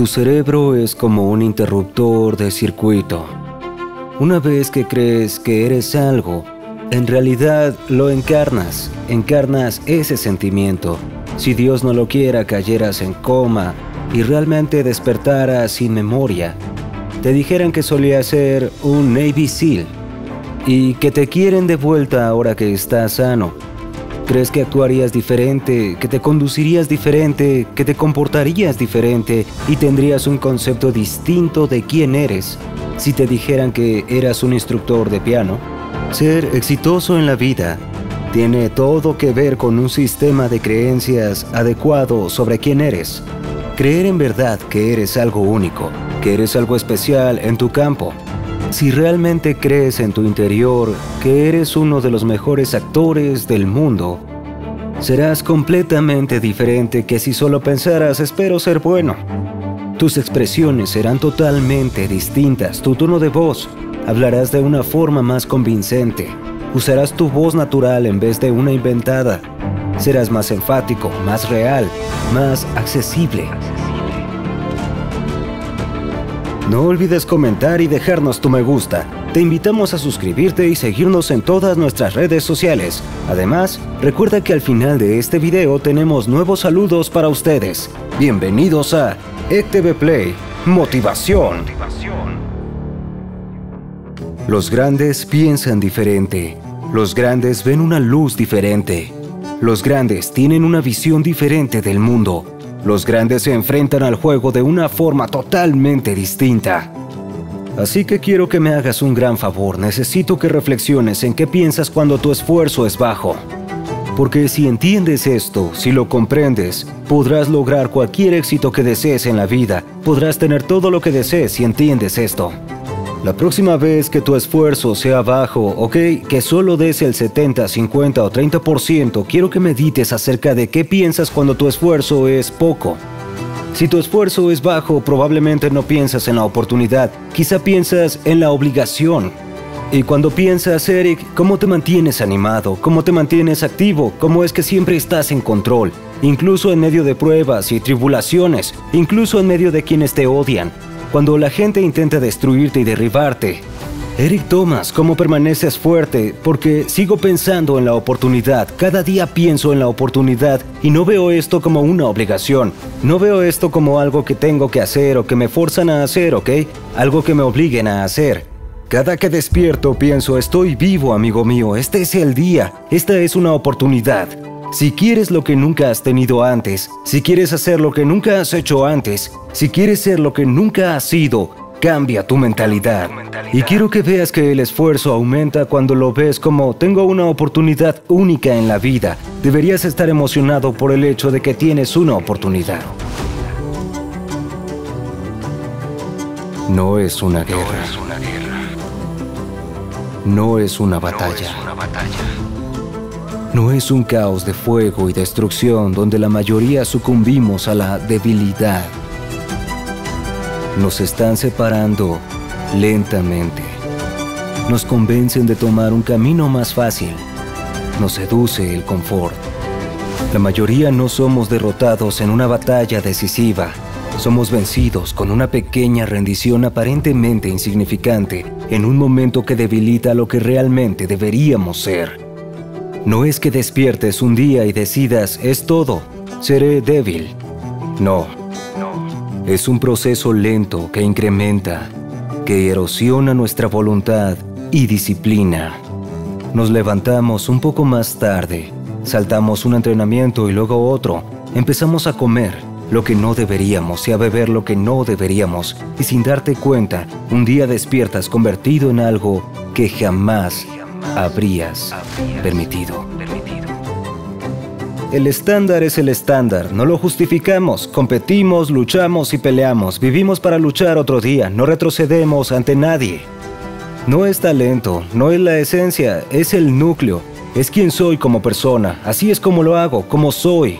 Tu cerebro es como un interruptor de circuito. Una vez que crees que eres algo, en realidad lo encarnas, encarnas ese sentimiento. Si Dios no lo quiera, cayeras en coma y realmente despertaras sin memoria. Te dijeran que solía ser un Navy SEAL y que te quieren de vuelta ahora que estás sano. ¿Crees que actuarías diferente, que te conducirías diferente, que te comportarías diferente y tendrías un concepto distinto de quién eres si te dijeran que eras un instructor de piano? Ser exitoso en la vida tiene todo que ver con un sistema de creencias adecuado sobre quién eres. Creer en verdad que eres algo único, que eres algo especial en tu campo. Si realmente crees en tu interior que eres uno de los mejores actores del mundo, serás completamente diferente que si solo pensaras espero ser bueno. Tus expresiones serán totalmente distintas, tu tono de voz, hablarás de una forma más convincente, usarás tu voz natural en vez de una inventada, serás más enfático, más real, más accesible. No olvides comentar y dejarnos tu me gusta. Te invitamos a suscribirte y seguirnos en todas nuestras redes sociales. Además, recuerda que al final de este video tenemos nuevos saludos para ustedes. Bienvenidos a ETV Play Motivación. Los grandes piensan diferente. Los grandes ven una luz diferente. Los grandes tienen una visión diferente del mundo. Los grandes se enfrentan al juego de una forma totalmente distinta. Así que quiero que me hagas un gran favor. Necesito que reflexiones en qué piensas cuando tu esfuerzo es bajo. Porque si entiendes esto, si lo comprendes, podrás lograr cualquier éxito que desees en la vida. Podrás tener todo lo que desees si entiendes esto. La próxima vez que tu esfuerzo sea bajo, ok, que solo des el 70, 50 o 30%, quiero que medites acerca de qué piensas cuando tu esfuerzo es poco. Si tu esfuerzo es bajo, probablemente no piensas en la oportunidad, quizá piensas en la obligación. Y cuando piensas, Eric, ¿cómo te mantienes animado? ¿Cómo te mantienes activo? ¿Cómo es que siempre estás en control? Incluso en medio de pruebas y tribulaciones, incluso en medio de quienes te odian, cuando la gente intenta destruirte y derribarte. Eric Thomas, ¿cómo permaneces fuerte? Porque sigo pensando en la oportunidad, cada día pienso en la oportunidad y no veo esto como una obligación, no veo esto como algo que tengo que hacer o que me forzan a hacer, ¿ok? Algo que me obliguen a hacer. Cada que despierto pienso, estoy vivo, amigo mío, este es el día, esta es una oportunidad. Si quieres lo que nunca has tenido antes, si quieres hacer lo que nunca has hecho antes, si quieres ser lo que nunca has sido, cambia tu mentalidad. Y quiero que veas que el esfuerzo aumenta cuando lo ves como tengo una oportunidad única en la vida. Deberías estar emocionado por el hecho de que tienes una oportunidad. No es una guerra. No es una batalla. Un caos de fuego y destrucción donde la mayoría sucumbimos a la debilidad. Nos están separando lentamente. Nos convencen de tomar un camino más fácil. Nos seduce el confort. La mayoría no somos derrotados en una batalla decisiva. Somos vencidos con una pequeña rendición aparentemente insignificante en un momento que debilita lo que realmente deberíamos ser. No es que despiertes un día y decidas, es todo, seré débil. No. Es un proceso lento que incrementa, que erosiona nuestra voluntad y disciplina. Nos levantamos un poco más tarde, saltamos un entrenamiento y luego otro, empezamos a comer lo que no deberíamos y a beber lo que no deberíamos y sin darte cuenta, un día despiertas convertido en algo que jamás habrías permitido. El estándar es el estándar, no lo justificamos, competimos, luchamos y peleamos, vivimos para luchar otro día, no retrocedemos ante nadie. No es talento, no es la esencia, es el núcleo, es quien soy como persona, así es como lo hago, como soy.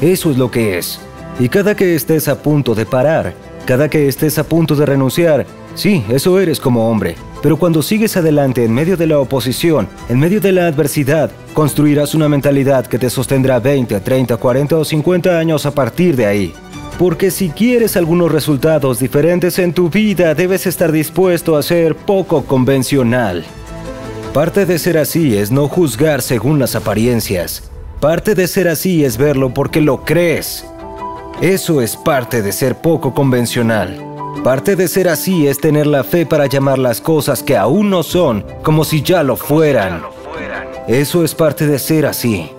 Eso es lo que es. Y cada que estés a punto de parar, cada que estés a punto de renunciar, sí, eso eres como hombre, pero cuando sigues adelante en medio de la oposición, en medio de la adversidad, construirás una mentalidad que te sostendrá 20, 30, 40 o 50 años a partir de ahí. Porque si quieres algunos resultados diferentes en tu vida, debes estar dispuesto a ser poco convencional. Parte de ser así es no juzgar según las apariencias. Parte de ser así es verlo porque lo crees. Eso es parte de ser poco convencional. Parte de ser así es tener la fe para llamar las cosas que aún no son como si ya lo fueran. Eso es parte de ser así.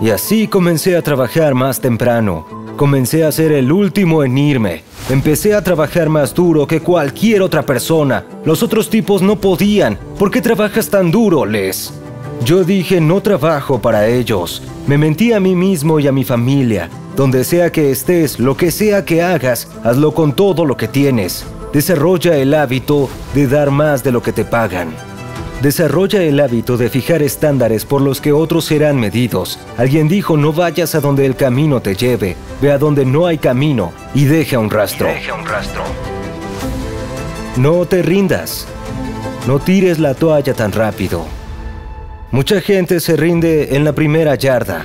Y así comencé a trabajar más temprano. Comencé a ser el último en irme. Empecé a trabajar más duro que cualquier otra persona. Los otros tipos no podían. ¿Por qué trabajas tan duro, Les? Yo dije no trabajo para ellos. Me mentí a mí mismo y a mi familia. Donde sea que estés, lo que sea que hagas, hazlo con todo lo que tienes. Desarrolla el hábito de dar más de lo que te pagan. Desarrolla el hábito de fijar estándares por los que otros serán medidos. Alguien dijo no vayas a donde el camino te lleve, ve a donde no hay camino y deja un rastro. un rastro. No te rindas. No tires la toalla tan rápido. Mucha gente se rinde en la primera yarda.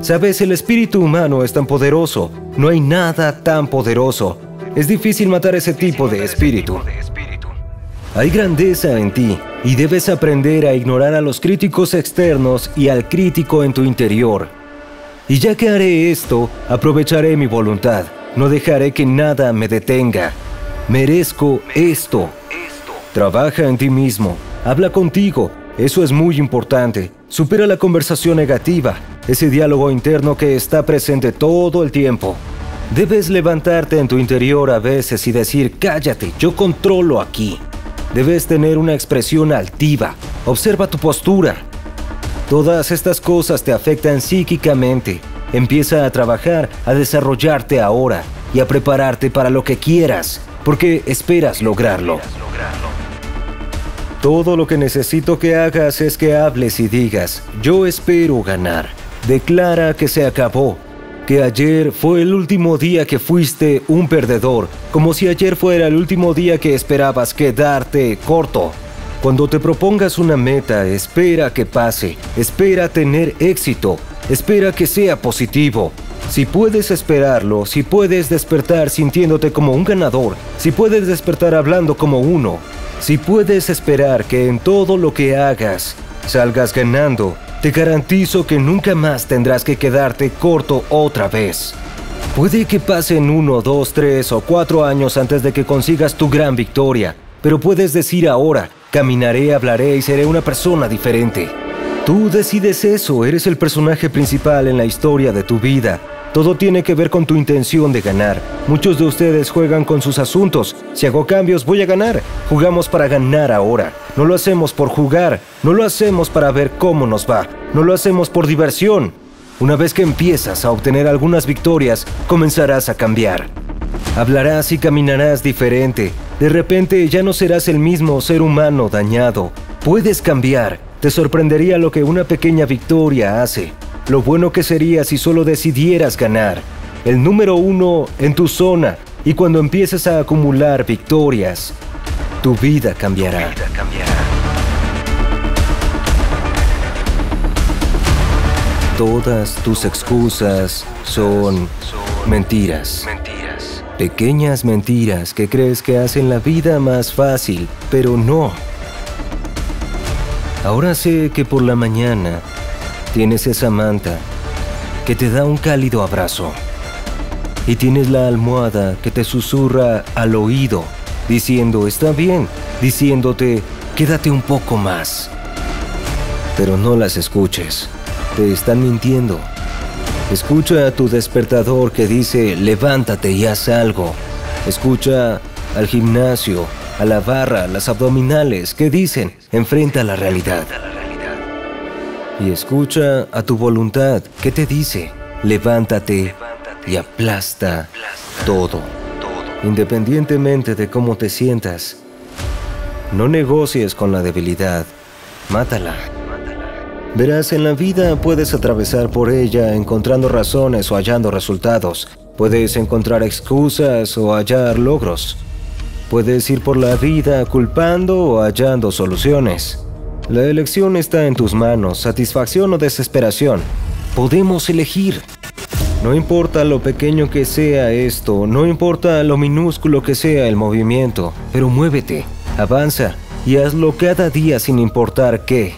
Sabes, el espíritu humano es tan poderoso. No hay nada tan poderoso. Es difícil matar ese tipo de espíritu. Hay grandeza en ti y debes aprender a ignorar a los críticos externos y al crítico en tu interior. Y ya que haré esto, aprovecharé mi voluntad. No dejaré que nada me detenga. Merezco esto. Trabaja en ti mismo. Habla contigo. Eso es muy importante. Supera la conversación negativa, ese diálogo interno que está presente todo el tiempo. Debes levantarte en tu interior a veces y decir, cállate, yo controlo aquí. Debes tener una expresión altiva. Observa tu postura. Todas estas cosas te afectan psíquicamente. Empieza a trabajar, a desarrollarte ahora y a prepararte para lo que quieras, porque esperas lograrlo. Todo lo que necesito que hagas es que hables y digas, yo espero ganar. Declara que se acabó que ayer fue el último día que fuiste un perdedor, como si ayer fuera el último día que esperabas quedarte corto. Cuando te propongas una meta, espera que pase, espera tener éxito, espera que sea positivo. Si puedes esperarlo, si puedes despertar sintiéndote como un ganador, si puedes despertar hablando como uno, si puedes esperar que en todo lo que hagas salgas ganando, te garantizo que nunca más tendrás que quedarte corto otra vez. Puede que pasen uno, dos, tres o cuatro años antes de que consigas tu gran victoria, pero puedes decir ahora, caminaré, hablaré y seré una persona diferente. Tú decides eso, eres el personaje principal en la historia de tu vida. Todo tiene que ver con tu intención de ganar. Muchos de ustedes juegan con sus asuntos. Si hago cambios, voy a ganar. Jugamos para ganar ahora. No lo hacemos por jugar. No lo hacemos para ver cómo nos va. No lo hacemos por diversión. Una vez que empiezas a obtener algunas victorias, comenzarás a cambiar. Hablarás y caminarás diferente. De repente ya no serás el mismo ser humano dañado. Puedes cambiar. Te sorprendería lo que una pequeña victoria hace. Lo bueno que sería si solo decidieras ganar. El número uno en tu zona y cuando empieces a acumular victorias, tu vida cambiará. Todas tus excusas son mentiras. Pequeñas mentiras que crees que hacen la vida más fácil, pero no. Ahora sé que por la mañana Tienes esa manta que te da un cálido abrazo. Y tienes la almohada que te susurra al oído, diciendo, está bien, diciéndote, quédate un poco más. Pero no las escuches, te están mintiendo. Escucha a tu despertador que dice, levántate y haz algo. Escucha al gimnasio, a la barra, las abdominales que dicen, enfrenta la realidad y escucha a tu voluntad que te dice, levántate y aplasta todo. Independientemente de cómo te sientas, no negocies con la debilidad, mátala. Verás, en la vida puedes atravesar por ella encontrando razones o hallando resultados. Puedes encontrar excusas o hallar logros. Puedes ir por la vida culpando o hallando soluciones. La elección está en tus manos, satisfacción o desesperación. Podemos elegir. No importa lo pequeño que sea esto, no importa lo minúsculo que sea el movimiento, pero muévete, avanza y hazlo cada día sin importar qué.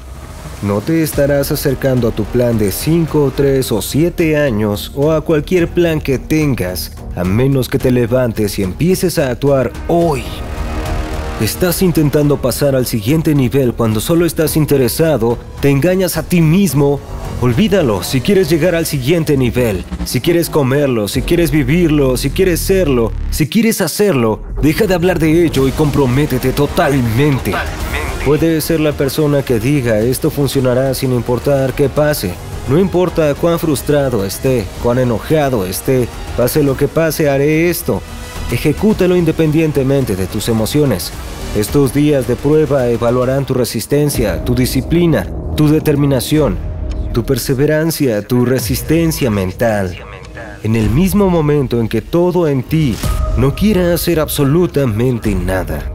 No te estarás acercando a tu plan de 5, 3 o 7 años o a cualquier plan que tengas, a menos que te levantes y empieces a actuar hoy. Estás intentando pasar al siguiente nivel cuando solo estás interesado, te engañas a ti mismo. Olvídalo, si quieres llegar al siguiente nivel, si quieres comerlo, si quieres vivirlo, si quieres serlo, si quieres hacerlo, deja de hablar de ello y comprométete totalmente. Puedes ser la persona que diga esto funcionará sin importar qué pase. No importa cuán frustrado esté, cuán enojado esté, pase lo que pase, haré esto. Ejecútalo independientemente de tus emociones. Estos días de prueba evaluarán tu resistencia, tu disciplina, tu determinación, tu perseverancia, tu resistencia mental. En el mismo momento en que todo en ti no quiera hacer absolutamente nada.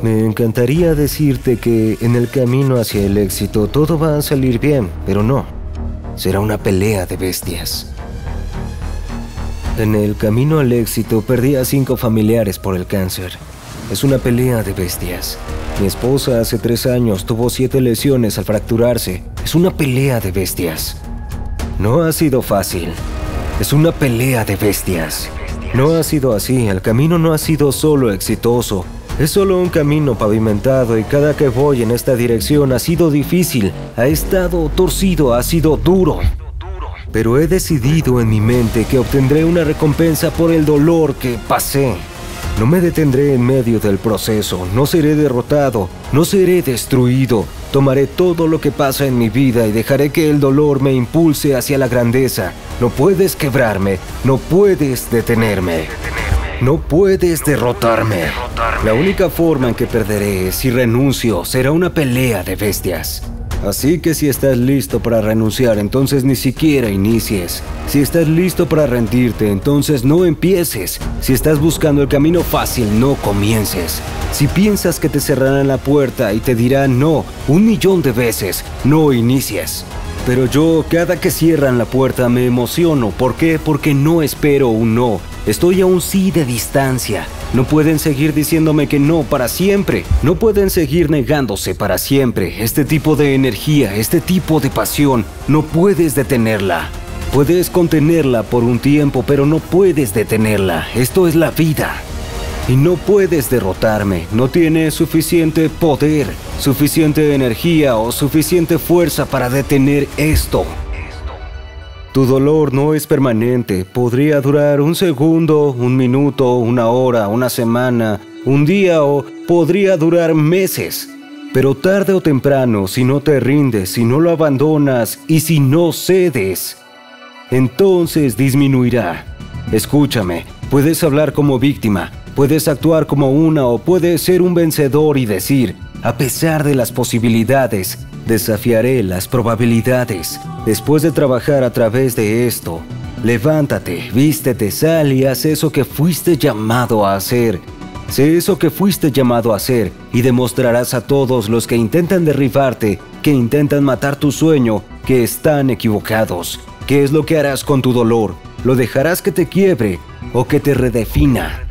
Me encantaría decirte que en el camino hacia el éxito todo va a salir bien, pero no. Será una pelea de bestias. En el camino al éxito perdí a cinco familiares por el cáncer. Es una pelea de bestias. Mi esposa hace tres años tuvo siete lesiones al fracturarse. Es una pelea de bestias. No ha sido fácil. Es una pelea de bestias. No ha sido así. El camino no ha sido solo exitoso. Es solo un camino pavimentado y cada que voy en esta dirección ha sido difícil, ha estado torcido, ha sido duro pero he decidido en mi mente que obtendré una recompensa por el dolor que pasé. No me detendré en medio del proceso, no seré derrotado, no seré destruido. Tomaré todo lo que pasa en mi vida y dejaré que el dolor me impulse hacia la grandeza. No puedes quebrarme, no puedes detenerme. No puedes derrotarme. La única forma en que perderé si renuncio. Será una pelea de bestias. Así que si estás listo para renunciar, entonces ni siquiera inicies. Si estás listo para rendirte, entonces no empieces. Si estás buscando el camino fácil, no comiences. Si piensas que te cerrarán la puerta y te dirán no un millón de veces, no inicies. Pero yo, cada que cierran la puerta, me emociono. ¿Por qué? Porque no espero un no. Estoy a un sí de distancia. No pueden seguir diciéndome que no para siempre. No pueden seguir negándose para siempre. Este tipo de energía, este tipo de pasión, no puedes detenerla. Puedes contenerla por un tiempo, pero no puedes detenerla. Esto es la vida. Y no puedes derrotarme. No tienes suficiente poder, suficiente energía o suficiente fuerza para detener esto. Tu dolor no es permanente, podría durar un segundo, un minuto, una hora, una semana, un día o podría durar meses. Pero tarde o temprano, si no te rindes, si no lo abandonas y si no cedes, entonces disminuirá. Escúchame, puedes hablar como víctima, puedes actuar como una o puedes ser un vencedor y decir, a pesar de las posibilidades, Desafiaré las probabilidades. Después de trabajar a través de esto, levántate, vístete, sal y haz eso que fuiste llamado a hacer. Sé eso que fuiste llamado a hacer y demostrarás a todos los que intentan derribarte, que intentan matar tu sueño, que están equivocados. ¿Qué es lo que harás con tu dolor? ¿Lo dejarás que te quiebre o que te redefina?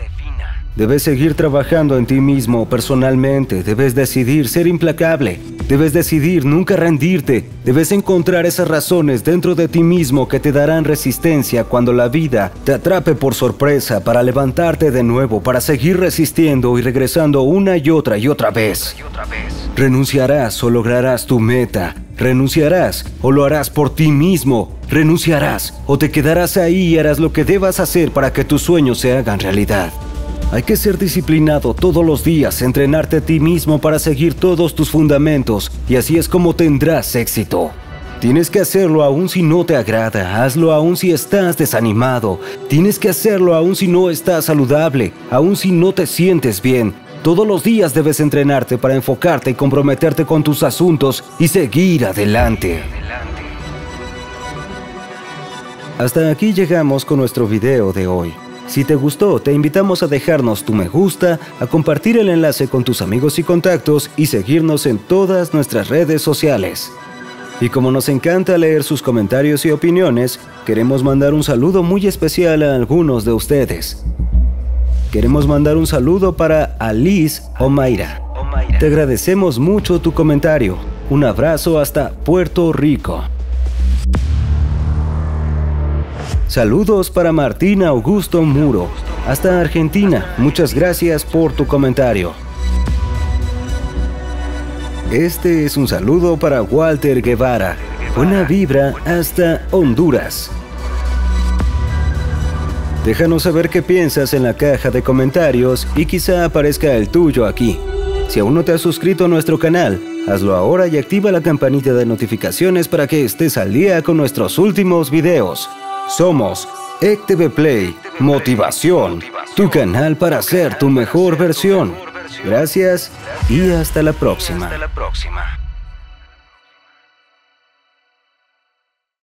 Debes seguir trabajando en ti mismo personalmente, debes decidir ser implacable, debes decidir nunca rendirte, debes encontrar esas razones dentro de ti mismo que te darán resistencia cuando la vida te atrape por sorpresa para levantarte de nuevo, para seguir resistiendo y regresando una y otra y otra vez. Renunciarás o lograrás tu meta, renunciarás o lo harás por ti mismo, renunciarás o te quedarás ahí y harás lo que debas hacer para que tus sueños se hagan realidad. Hay que ser disciplinado todos los días, entrenarte a ti mismo para seguir todos tus fundamentos y así es como tendrás éxito. Tienes que hacerlo aún si no te agrada, hazlo aún si estás desanimado, tienes que hacerlo aún si no estás saludable, aún si no te sientes bien. Todos los días debes entrenarte para enfocarte y comprometerte con tus asuntos y seguir adelante. Hasta aquí llegamos con nuestro video de hoy. Si te gustó, te invitamos a dejarnos tu me gusta, a compartir el enlace con tus amigos y contactos y seguirnos en todas nuestras redes sociales. Y como nos encanta leer sus comentarios y opiniones, queremos mandar un saludo muy especial a algunos de ustedes. Queremos mandar un saludo para Alice Omaira. Te agradecemos mucho tu comentario. Un abrazo hasta Puerto Rico. Saludos para Martín Augusto Muro. Hasta Argentina. Muchas gracias por tu comentario. Este es un saludo para Walter Guevara. Buena vibra hasta Honduras. Déjanos saber qué piensas en la caja de comentarios y quizá aparezca el tuyo aquí. Si aún no te has suscrito a nuestro canal, hazlo ahora y activa la campanita de notificaciones para que estés al día con nuestros últimos videos. Somos ECTV Play, Motivación, tu canal para ser tu mejor versión. Gracias y hasta la próxima.